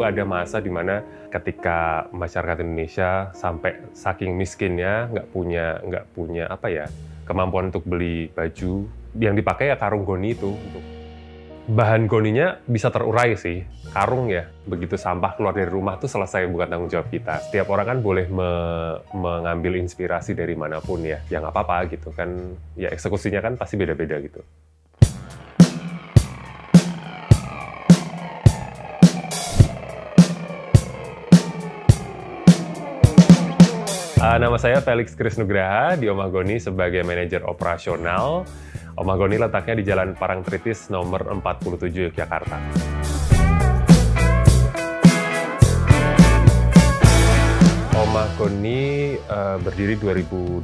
dulu ada masa di mana ketika masyarakat Indonesia sampai saking miskinnya nggak punya nggak punya apa ya kemampuan untuk beli baju yang dipakai ya karung goni itu bahan goninya bisa terurai sih karung ya. Begitu sampah keluar dari rumah tuh selesai bukan tanggung jawab kita. Setiap orang kan boleh me mengambil inspirasi dari mana pun ya. Ya nggak apa-apa gitu kan. Ya eksekusinya kan pasti beda-beda gitu Uh, nama saya Felix Krisnugraha di Omagoni sebagai manajer operasional. Omagoni letaknya di Jalan Parangtritis nomor 47 Yogyakarta. Omagoni uh, berdiri 2020,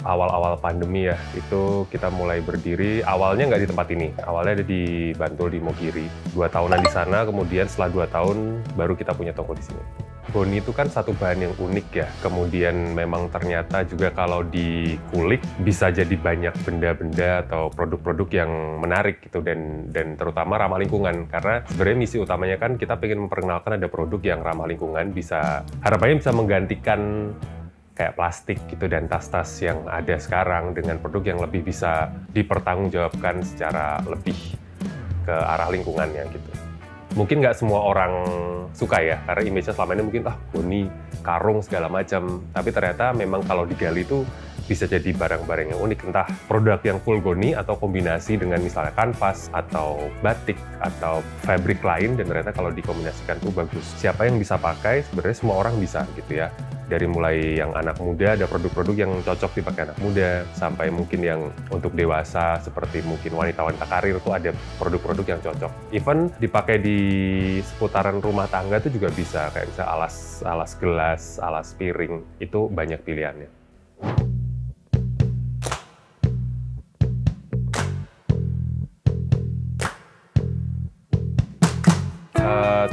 awal-awal pandemi ya. Itu kita mulai berdiri, awalnya nggak di tempat ini. Awalnya ada di Bantul, di Mogiri. Dua tahunan di sana, kemudian setelah dua tahun baru kita punya toko di sini. Boni itu kan satu bahan yang unik ya. Kemudian memang ternyata juga kalau dikulik bisa jadi banyak benda-benda atau produk-produk yang menarik gitu dan dan terutama ramah lingkungan karena sebenarnya misi utamanya kan kita ingin memperkenalkan ada produk yang ramah lingkungan bisa harapannya bisa menggantikan kayak plastik gitu dan tas-tas yang ada sekarang dengan produk yang lebih bisa dipertanggungjawabkan secara lebih ke arah lingkungannya gitu mungkin nggak semua orang suka ya karena image-nya selama ini mungkin ah boni karung segala macam. Tapi ternyata memang kalau digali itu bisa jadi barang-barang yang unik entah produk yang full goni atau kombinasi dengan misalnya kanvas atau batik atau fabric lain dan ternyata kalau dikombinasikan tuh bagus. Siapa yang bisa pakai sebenarnya semua orang bisa gitu ya. Dari mulai yang anak muda ada produk-produk yang cocok dipakai anak muda sampai mungkin yang untuk dewasa seperti mungkin wanita-wanita karir tuh ada produk-produk yang cocok. Even dipakai di seputaran rumah tangga tuh juga bisa kayak bisa alas alas gelas alas piring itu banyak pilihannya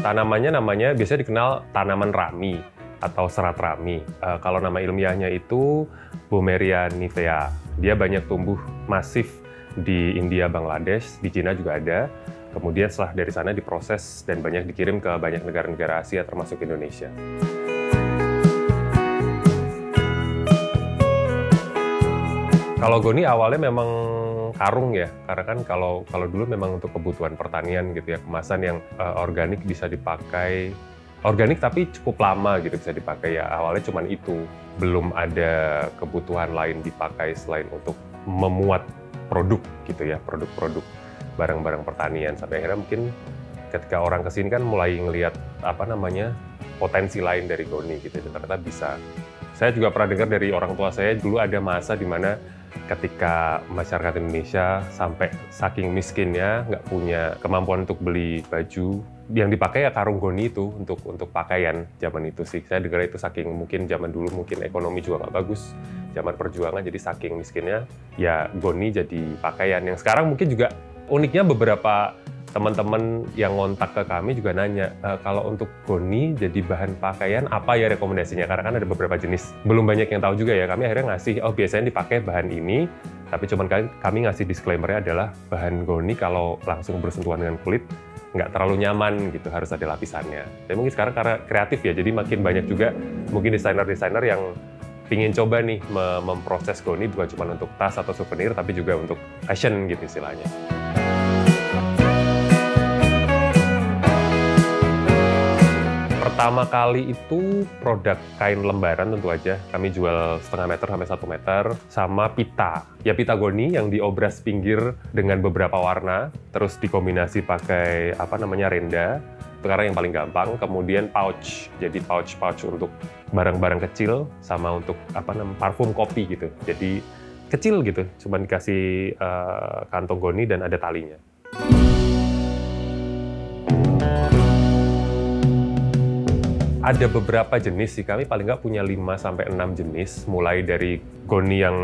tanamannya namanya biasanya dikenal tanaman rami atau serat rami. Uh, kalau nama ilmiahnya itu Bomeria nivea. Dia banyak tumbuh masif di India, Bangladesh, di Cina juga ada. Kemudian setelah dari sana diproses dan banyak dikirim ke banyak negara-negara Asia termasuk Indonesia. Kalau goni awalnya memang karung ya. Karena kan kalau kalau dulu memang untuk kebutuhan pertanian gitu ya kemasan yang uh, organik bisa dipakai organik tapi cukup lama gitu bisa dipakai ya. Awalnya cuman itu. Belum ada kebutuhan lain dipakai selain untuk memuat produk gitu ya produk-produk barang-barang pertanian. Sampai akhirnya mungkin ketika orang ke sini kan mulai ngelihat apa namanya potensi lain dari goni gitu. Ternyata bisa. Saya juga pernah dengar dari orang tua saya dulu ada masa di mana ketika masyarakat Indonesia sampai saking miskinnya nggak punya kemampuan untuk beli baju yang dipakai ya karung goni itu untuk untuk pakaian zaman itu sih. Saya dengar itu saking mungkin zaman dulu mungkin ekonomi juga nggak bagus zaman perjuangan jadi saking miskinnya ya goni jadi pakaian. Yang sekarang mungkin juga uniknya beberapa teman-teman yang ngontak ke kami juga nanya e, kalau untuk goni jadi bahan pakaian apa ya rekomendasinya? Karena kan ada beberapa jenis. Belum banyak yang tahu juga ya kami akhirnya ngasih oh biasanya dipakai bahan ini. Tapi cuman kami, ngasih disclaimernya adalah bahan goni kalau langsung bersentuhan dengan kulit nggak terlalu nyaman gitu harus ada lapisannya. Tapi mungkin sekarang karena kreatif ya jadi makin banyak juga mungkin desainer-desainer yang ingin coba nih memproses goni bukan cuma untuk tas atau souvenir tapi juga untuk fashion gitu istilahnya. Pertama kali itu produk kain lembaran tentu aja. Kami jual setengah meter sampai satu meter. Sama pita. Ya pita goni yang diobras pinggir dengan beberapa warna. Terus dikombinasi pakai apa namanya renda. Sekarang yang paling gampang. Kemudian pouch. Jadi pouch-pouch untuk barang-barang kecil. Sama untuk apa namanya parfum kopi gitu. Jadi kecil gitu. Cuma dikasih uh, kantong goni dan ada talinya. Ada beberapa jenis sih. Kami paling nggak punya 5 sampai 6 jenis, mulai dari goni yang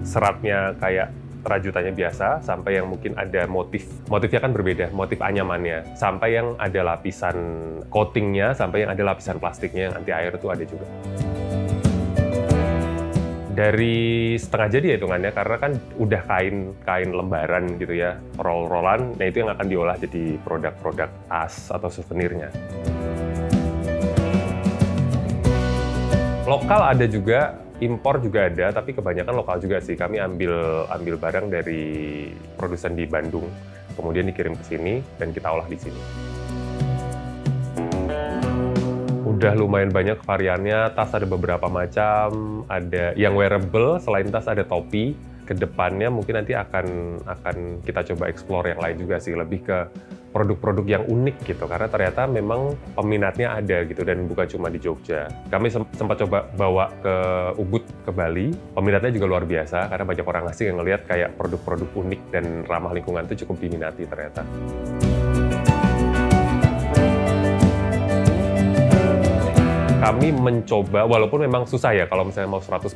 seratnya kayak rajutannya biasa sampai yang mungkin ada motif motifnya kan berbeda motif anyamannya sampai yang ada lapisan coatingnya sampai yang ada lapisan plastiknya yang anti air itu ada juga dari setengah jadi ya hitungannya karena kan udah kain kain lembaran gitu ya roll rollan nah itu yang akan diolah jadi produk-produk tas atau souvenirnya Lokal ada juga, impor juga ada, tapi kebanyakan lokal juga sih. Kami ambil ambil barang dari produsen di Bandung, kemudian dikirim ke sini dan kita olah di sini. Udah lumayan banyak variannya, tas ada beberapa macam, ada yang wearable, selain tas ada topi. Ke depannya mungkin nanti akan akan kita coba explore yang lain juga sih, lebih ke produk-produk yang unik gitu karena ternyata memang peminatnya ada gitu dan bukan cuma di Jogja. Kami sempat coba bawa ke Ubud ke Bali, peminatnya juga luar biasa karena banyak orang asing yang ngelihat kayak produk-produk unik dan ramah lingkungan itu cukup diminati ternyata. Kami mencoba, walaupun memang susah ya kalau misalnya mau 100%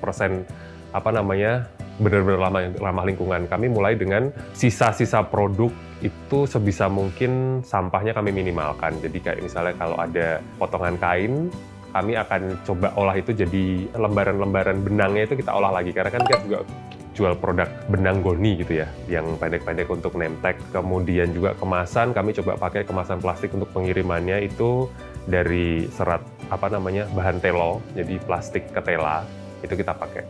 apa namanya benar-benar ramah, lingkungan. Kami mulai dengan sisa-sisa produk itu sebisa mungkin sampahnya kami minimalkan. Jadi kayak misalnya kalau ada potongan kain, kami akan coba olah itu jadi lembaran-lembaran benangnya itu kita olah lagi. Karena kan kita juga jual produk benang goni gitu ya, yang pendek-pendek untuk name. Kemudian juga kemasan, kami coba pakai kemasan plastik untuk pengirimannya itu dari serat apa namanya bahan telo, jadi plastik ketela itu kita pakai.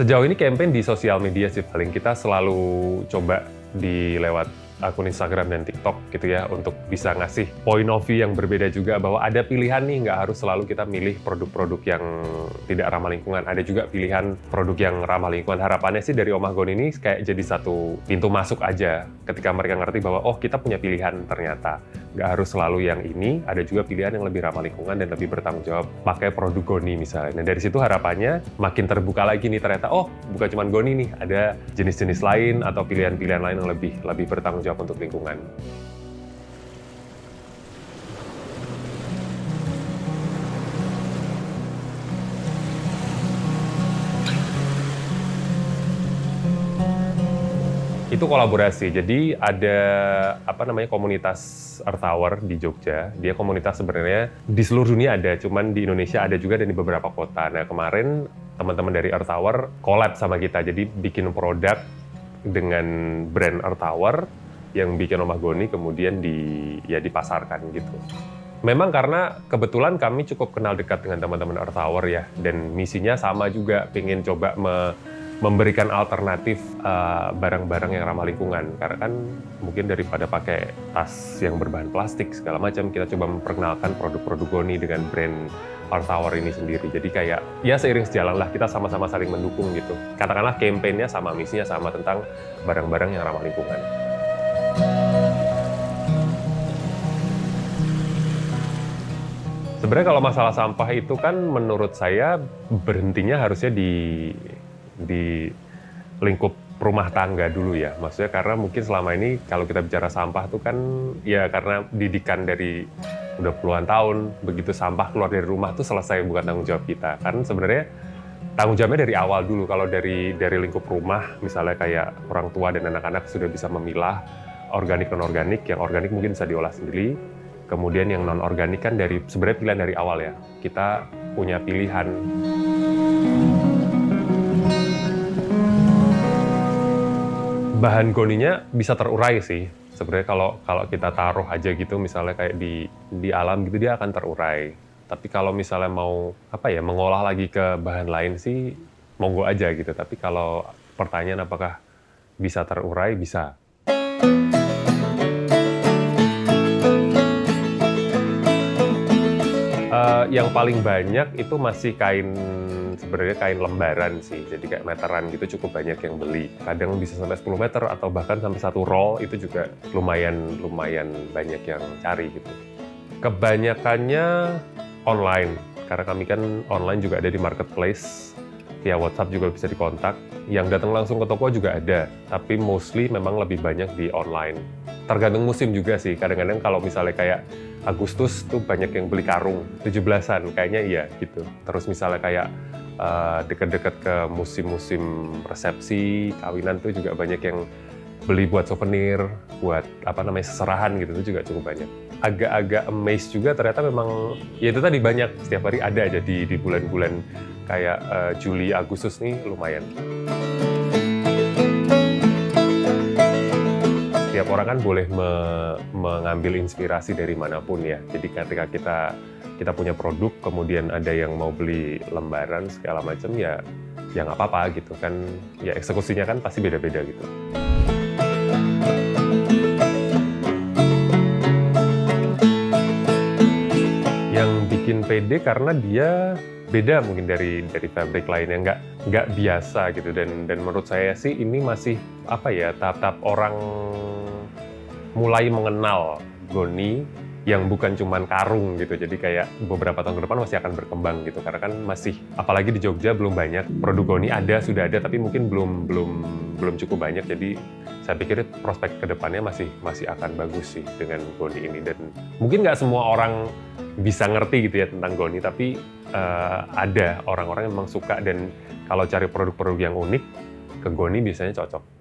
Sejauh ini campaign di sosial media sih paling kita selalu coba di lewat akun Instagram dan TikTok gitu ya untuk bisa ngasih point of view yang berbeda juga bahwa ada pilihan nih nggak harus selalu kita milih produk-produk yang tidak ramah lingkungan. Ada juga pilihan produk yang ramah lingkungan. Harapannya sih dari Omah Gon ini kayak jadi satu pintu masuk aja ketika mereka ngerti bahwa oh kita punya pilihan ternyata nggak harus selalu yang ini ada juga pilihan yang lebih ramah lingkungan dan lebih bertanggung jawab pakai produk Goni misalnya dan dari situ harapannya makin terbuka lagi nih ternyata oh bukan cuma Goni nih ada jenis-jenis lain atau pilihan-pilihan lain yang lebih lebih bertanggung jawab untuk lingkungan. Itu kolaborasi. Jadi ada apa namanya komunitas Earth Hour di Jogja. Dia komunitas sebenarnya di seluruh dunia ada, cuman di Indonesia ada juga dan di beberapa kota. Nah kemarin teman-teman dari Earth Hour collab sama kita, jadi bikin produk dengan brand Earth Hour yang bikin Omah Goni kemudian di ya dipasarkan gitu. Memang karena kebetulan kami cukup kenal dekat dengan teman-teman Earth Hour ya dan misinya sama juga pengen coba me memberikan alternatif eh, barang-barang uh, yang ramah lingkungan. Karena kan mungkin daripada pakai tas yang berbahan plastik segala macam kita coba memperkenalkan produk-produk Goni dengan brand Earth Hour ini sendiri. Jadi kayak ya seiring sejalan lah kita sama-sama saling mendukung gitu. Katakanlah kampanyenya sama misinya sama tentang barang-barang yang ramah lingkungan. Sebenarnya kalau masalah sampah itu kan menurut saya berhentinya harusnya di di lingkup rumah tangga dulu ya. Maksudnya karena mungkin selama ini kalau kita bicara sampah itu kan ya karena didikan dari udah puluhan tahun begitu sampah keluar dari rumah tuh selesai bukan tanggung jawab kita. Kan sebenarnya tanggung jawabnya dari awal dulu. Kalau dari dari lingkup rumah misalnya kayak orang tua dan anak-anak sudah bisa memilah organik non organik yang organik mungkin bisa diolah sendiri kemudian yang non organik kan dari sebenarnya pilihan dari awal ya kita punya pilihan bahan goninya bisa terurai sih. Sebenarnya kalau kalau kita taruh aja gitu misalnya kayak di di alam gitu dia akan terurai. Tapi kalau misalnya mau apa ya mengolah lagi ke bahan lain sih monggo aja gitu. Tapi kalau pertanyaan apakah bisa terurai bisa. Uh, yang paling banyak itu masih kain sebenarnya kain lembaran sih. Jadi kayak meteran gitu cukup banyak yang beli. Kadang bisa sampai 10 meter atau bahkan sampai satu roll itu juga lumayan lumayan banyak yang cari gitu. Kebanyakannya online karena kami kan online juga ada di marketplace via WhatsApp juga bisa dikontak. Yang datang langsung ke toko juga ada, tapi mostly memang lebih banyak di online. Tergantung musim juga sih. Kadang-kadang kalau misalnya kayak Agustus tuh banyak yang beli karung 17-an, kayaknya iya gitu. Terus misalnya kayak uh, deket-deket ke musim-musim resepsi, kawinan tuh juga banyak yang beli buat souvenir, buat apa namanya seserahan gitu itu juga cukup banyak. Agak-agak amazed juga ternyata memang ya itu tadi banyak setiap hari ada aja di di bulan-bulan kayak uh, Juli Agustus nih lumayan. Setiap orang kan boleh me mengambil inspirasi dari mana pun ya. Jadi ketika kita kita punya produk, kemudian ada yang mau beli lembaran segala macam ya ya nggak apa-apa gitu kan. Ya eksekusinya kan pasti beda-beda gitu. Yang bikin pede karena dia beda mungkin dari dari fabric lainnya. Nggak nggak biasa gitu. Dan dan menurut saya sih ini masih apa ya tahap-tahap orang mulai mengenal Goni yang bukan cuman karung gitu. Jadi kayak beberapa tahun ke depan masih akan berkembang gitu. Karena kan masih apalagi di Jogja belum banyak produk Goni ada sudah ada tapi mungkin belum belum belum cukup banyak. Jadi saya pikir prospek ke depannya masih masih akan bagus sih dengan Goni ini. Dan mungkin nggak semua orang bisa ngerti gitu ya tentang Goni tapi uh, ada orang-orang yang memang suka dan kalau cari produk-produk yang unik ke Goni biasanya cocok.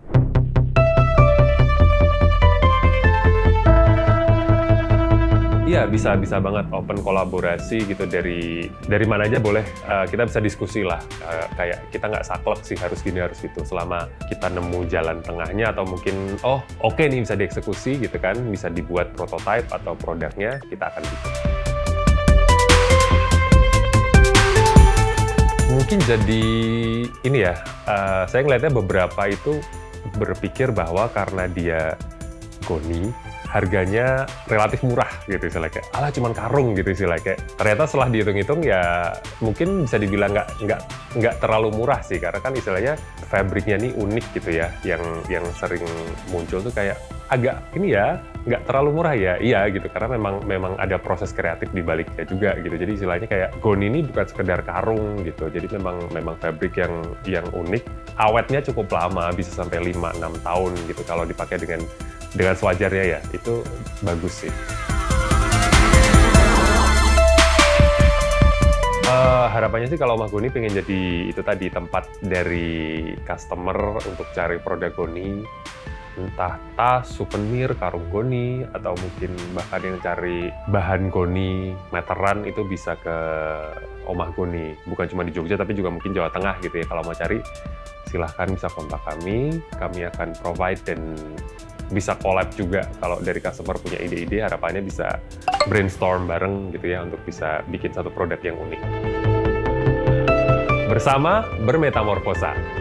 Iya bisa bisa banget open kolaborasi gitu dari dari mana aja boleh uh, kita bisa diskusi lah uh, kayak kita nggak saklek sih harus gini harus gitu selama kita nemu jalan tengahnya atau mungkin oh oke okay nih bisa dieksekusi gitu kan bisa dibuat prototype atau produknya kita akan bikin. Mungkin jadi ini ya uh, saya ngelihatnya beberapa itu berpikir bahwa karena dia Goni harganya relatif murah gitu istilahnya kayak alah cuman karung gitu istilahnya kayak. Ternyata setelah dihitung-hitung ya mungkin bisa dibilang nggak nggak nggak terlalu murah sih karena kan istilahnya fabriknya ini unik gitu ya yang yang sering muncul tuh kayak agak ini ya nggak terlalu murah ya iya gitu karena memang memang ada proses kreatif di baliknya juga gitu. Jadi istilahnya kayak gon ini bukan sekedar karung gitu. Jadi memang memang fabrik yang yang unik awetnya cukup lama bisa sampai 5-6 tahun gitu kalau dipakai dengan dengan sewajarnya ya itu bagus sih. Uh, harapannya sih kalau Goni pengen jadi itu tadi tempat dari customer untuk cari produk Goni, entah tas, souvenir, karung Goni, atau mungkin bahkan yang cari bahan Goni, meteran itu bisa ke Omah Goni. Bukan cuma di Jogja tapi juga mungkin Jawa Tengah gitu ya. Kalau mau cari silahkan bisa kontak kami, kami akan provide dan bisa collab juga kalau dari customer punya ide-ide harapannya bisa brainstorm bareng gitu ya untuk bisa bikin satu produk yang unik. Bersama bermetamorfosa.